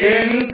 in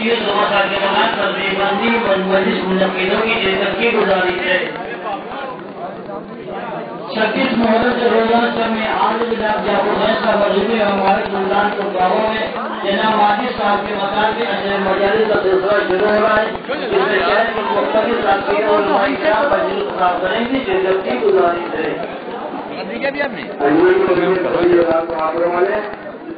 صاحب کے بعد سبزی بندی مجلس منعقدوں کی جیسا کی گزارش ہے۔ چھبیس محرم سے روزانہ شب میں بجے جناب جاپور صاحب مجھے ہمارے سلطان کو گاؤں میں جناب ماجد صاحب کے مکان میں اجر مجالس کا سلسلہ شروع ہو رہا ہے۔ جس میں شہر کے مختلف ساتھی اور کرام مجلس خراب کریں گے جیسا کی گزارش ہے۔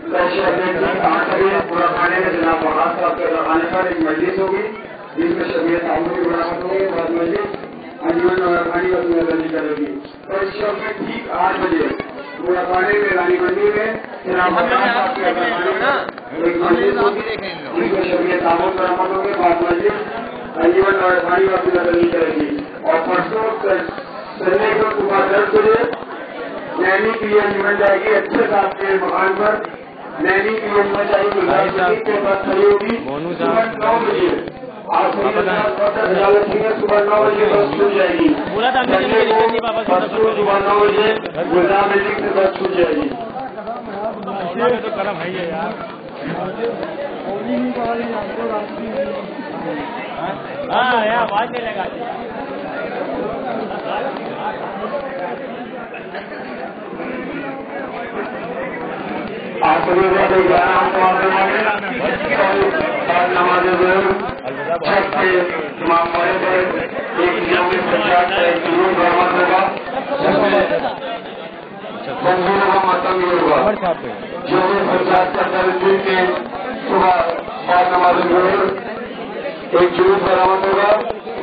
پورا جناب صاحب کے پر ایک مجلس ہوگی جس میں شبیت تعاون کی ہوگی بعد مجلس انجمن اور کرے گی اور اس شب میں ٹھیک آٹھ بجے پورا میں رانی میں جناب صاحب کے پر ایک مجلس ہوگی جس میں ہوگی بعد مجلس انجمن اور کرے گی اور پرسوں سنڈے کو صبح دس بجے نینی کے لیے یعنی انجمن جائے گی اچھے صاحب کے مکان پر نینی کے لیے انجمن جائے گی گلزار مسجد کے پاس کھڑی ہوگی۔ صبح نو بجے۔ آپ سبھی خیال رکھیں گے صبح نو بجے بس چھوٹ جائے گی۔ پرسوں صبح نو بجے گلزار مسجد سے بس چھوٹ جائے گی۔ ہاں آواز نہیں لگا نماز چھت سے تمام پڑے پر ایک نیم کے کا ایک ضرور برآمد ہوگا جس میں بندھوں کا ماتم بھی ہوگا جو بھی پنچایت کا درد کے صبح پانچ نماز ضرور ایک جلوس برآمد ہوگا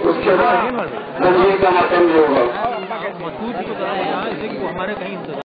اس کے بعد نظیر کا ماتم بھی ہوگا ہمارے کہیں